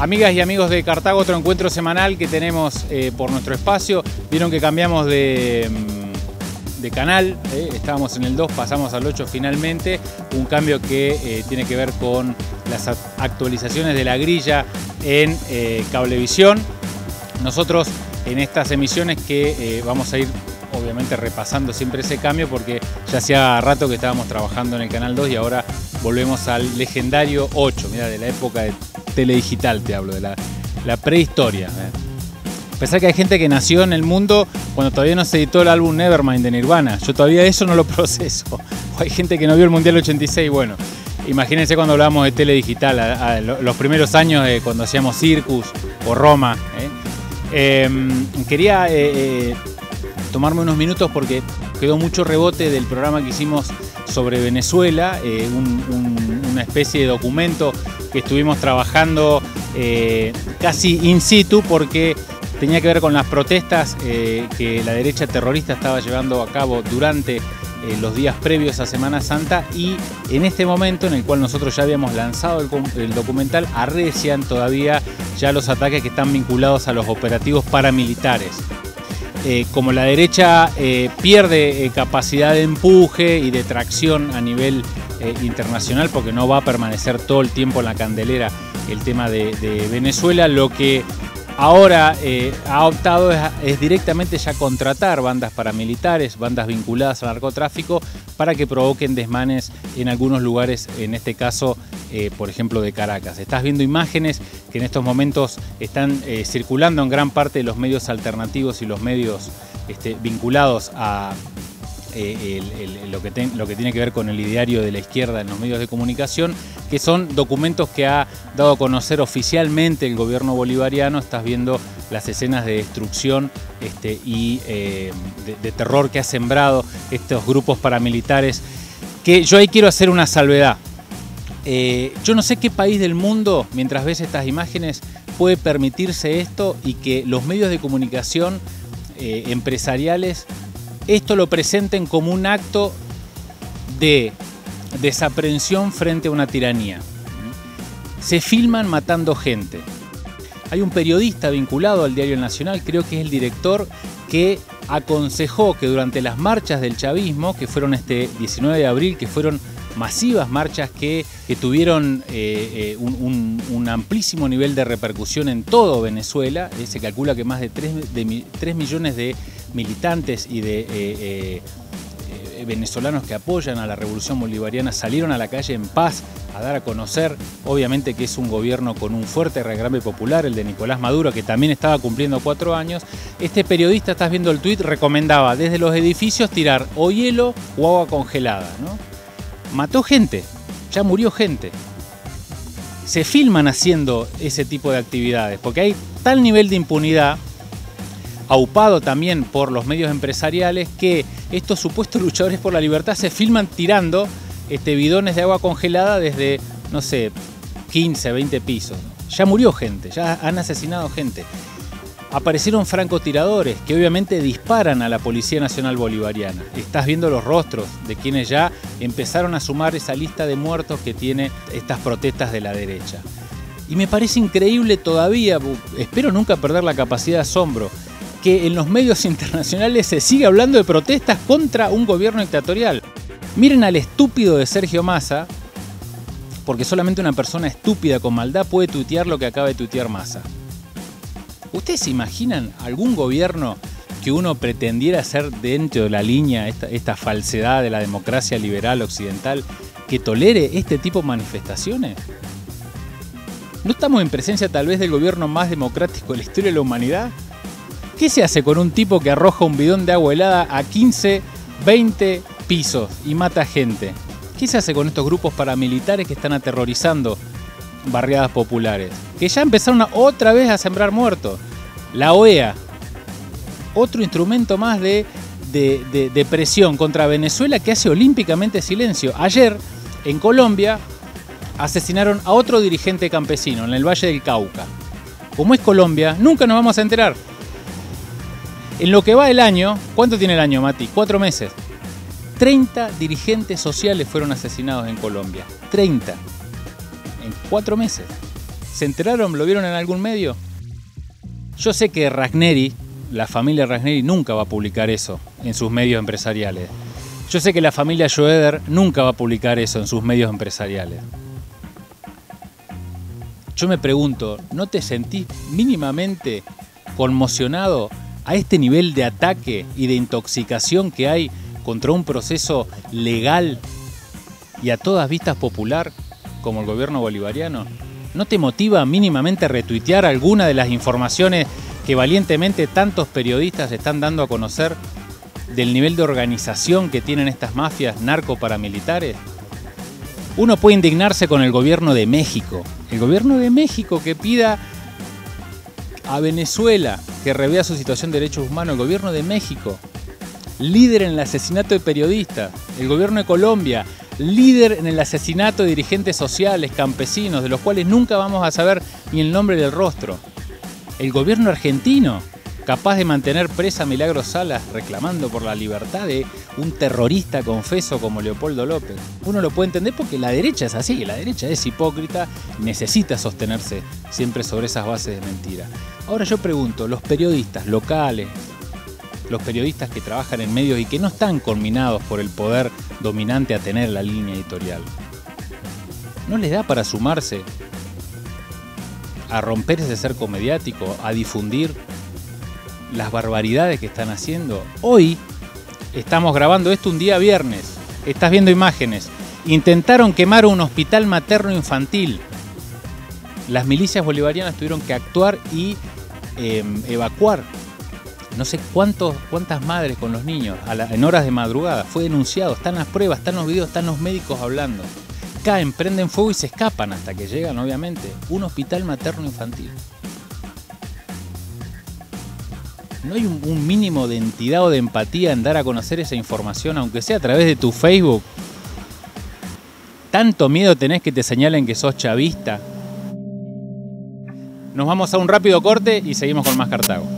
Amigas y amigos de Cartago, otro encuentro semanal que tenemos eh, por nuestro espacio. Vieron que cambiamos de, mm, canal, eh, estábamos en el 2, pasamos al 8 finalmente. Un cambio que eh, tiene que ver con las actualizaciones de la grilla en Cablevisión. Nosotros en estas emisiones que vamos a ir obviamente repasando siempre ese cambio porque ya hacía rato que estábamos trabajando en el canal 2 y ahora volvemos al legendario 8, mira, de la época de teledigital te hablo, de la, prehistoria. ¿eh? A pesar que hay gente que nació en el mundo cuando todavía no se editó el álbum Nevermind de Nirvana. Yo todavía eso no lo proceso. Hay gente que no vio el Mundial 86. Bueno, imagínense cuando hablábamos de teledigital, los primeros años cuando hacíamos Circus o Roma. ¿eh? Em, quería eh, tomarme unos minutos porque quedó mucho rebote del programa que hicimos sobre Venezuela, una especie de documento que estuvimos trabajando eh, casi in situ porque tenía que ver con las protestas eh, que la derecha terrorista estaba llevando a cabo durante eh, los días previos a Semana Santa y en este momento en el cual nosotros ya habíamos lanzado el, documental arrecian todavía ya los ataques que están vinculados a los operativos paramilitares. como la derecha pierde capacidad de empuje y de tracción a nivel eh, internacional porque no va a permanecer todo el tiempo en la candelera el tema de, Venezuela. Lo que ahora eh, ha optado es, directamente ya contratar bandas paramilitares, bandas vinculadas al narcotráfico, para que provoquen desmanes en algunos lugares, en este caso, eh, por ejemplo, de Caracas. Estás viendo imágenes que en estos momentos están circulando en gran parte de los medios alternativos y los medios este, vinculados a, eh, lo, que tiene que ver con el ideario de la izquierda en los medios de comunicación, que son documentos que ha dado a conocer oficialmente el gobierno bolivariano. Estás viendo las escenas de destrucción este, y eh, de, terror que ha sembrado estos grupos paramilitares. Que yo ahí quiero hacer una salvedad. Eh, yo no sé qué país del mundo, mientras ves estas imágenes, puede permitirse esto y que los medios de comunicación empresariales esto lo presenten como un acto de desaprensión frente a una tiranía. Se filman matando gente. Hay un periodista vinculado al Diario Nacional, creo que es el director, que aconsejó que durante las marchas del chavismo, que fueron este 19 de abril, que fueron masivas marchas que, tuvieron eh, eh, un, amplísimo nivel de repercusión en todo Venezuela, eh, se calcula que más de 3, de 3 millones de militantes y de eh, eh, eh, venezolanos que apoyan a la revolución bolivariana salieron a la calle en paz a dar a conocer, obviamente que es un gobierno con un fuerte regrame popular, el de Nicolás Maduro, que también estaba cumpliendo cuatro años. Este periodista, estás viendo el tuit, recomendaba desde los edificios tirar o hielo o agua congelada. ¿no? Mató gente, ya murió gente. Se filman haciendo ese tipo de actividades, porque hay tal nivel de impunidad aupado también por los medios empresariales, que estos supuestos luchadores por la libertad se filman tirando este, bidones de agua congelada desde, no sé, 15, 20 pisos. Ya murió gente, ya han asesinado gente. Aparecieron francotiradores que obviamente disparan a la Policía Nacional Bolivariana. Estás viendo los rostros de quienes ya empezaron a sumar esa lista de muertos que tiene estas protestas de la derecha. Y me parece increíble todavía, espero nunca perder la capacidad de asombro, que en los medios internacionales se sigue hablando de protestas contra un gobierno dictatorial. Miren al estúpido de Sergio Massa, porque solamente una persona estúpida con maldad puede tuitear lo que acaba de tuitear Massa. ¿Ustedes se imaginan algún gobierno que uno pretendiera ser dentro de la línea, esta, esta falsedad de la democracia liberal occidental, que tolere este tipo de manifestaciones? ¿No estamos en presencia tal vez del gobierno más democrático de la historia de la humanidad? ¿Qué se hace con un tipo que arroja un bidón de agua helada a 15, 20 pisos y mata gente? ¿Qué se hace con estos grupos paramilitares que están aterrorizando barriadas populares? Que ya empezaron otra vez a sembrar muertos. La OEA, otro instrumento más de, presión contra Venezuela que hace olímpicamente silencio. Ayer, en Colombia, asesinaron a otro dirigente campesino en el Valle del Cauca. Como es Colombia, nunca nos vamos a enterar. En lo que va el año, ¿cuánto tiene el año, Mati? Cuatro meses. 30 dirigentes sociales fueron asesinados en Colombia. 30. En cuatro meses. ¿Se enteraron? ¿Lo vieron en algún medio? Yo sé que Ragneri, la familia Ragneri, nunca va a publicar eso en sus medios empresariales. Yo sé que la familia Joeder nunca va a publicar eso en sus medios empresariales. Yo me pregunto, ¿no te sentís mínimamente conmocionado a este nivel de ataque y de intoxicación que hay contra un proceso legal y a todas vistas popular como el gobierno bolivariano? ¿No te motiva mínimamente retuitear alguna de las informaciones que valientemente tantos periodistas están dando a conocer del nivel de organización que tienen estas mafias narco-paramilitares? Uno puede indignarse con el gobierno de México. El gobierno de México que pida a Venezuela que revea su situación de derechos humanos. El gobierno de México, líder en el asesinato de periodistas. El gobierno de Colombia, líder en el asesinato de dirigentes sociales, campesinos, de los cuales nunca vamos a saber ni el nombre del rostro. El gobierno argentino, capaz de mantener presa a Milagro Salas reclamando por la libertad de un terrorista confeso como Leopoldo López. Uno lo puede entender porque la derecha es así, la derecha es hipócrita, necesita sostenerse siempre sobre esas bases de mentira. Ahora yo pregunto, los periodistas locales, los periodistas que trabajan en medios y que no están conminados por el poder dominante a tener la línea editorial, ¿no les da para sumarse a romper ese cerco mediático, a difundir las barbaridades que están haciendo. Hoy estamos grabando esto un día viernes. Estás viendo imágenes. Intentaron quemar un hospital materno infantil. Las milicias bolivarianas tuvieron que actuar y em, evacuar no sé cuántos, cuántas madres con los niños en horas de madrugada. Fue denunciado, están las pruebas, están los videos, están los médicos hablando. Caen, prenden fuego y se escapan hasta que llegan, obviamente, un hospital materno infantil. ¿No hay un, mínimo de entidad o de empatía en dar a conocer esa información, aunque sea a través de tu Facebook? ¿Tanto miedo tenés que te señalen que sos chavista? Nos vamos a un rápido corte y seguimos con más Cartago.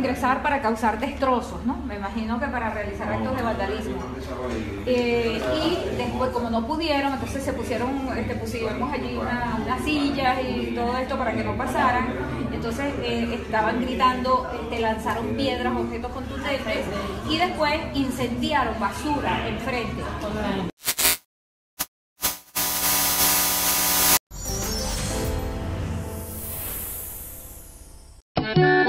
Ingresar para causar destrozos, ¿no? Me imagino que para realizar actos de vandalismo. Eh, y después, como no pudieron, entonces se pusieron, este, pusimos allí unas una sillas y todo esto para que no pasaran. Entonces eh, estaban gritando, este, lanzaron piedras, objetos contundentes y después incendiaron basura enfrente. Cultura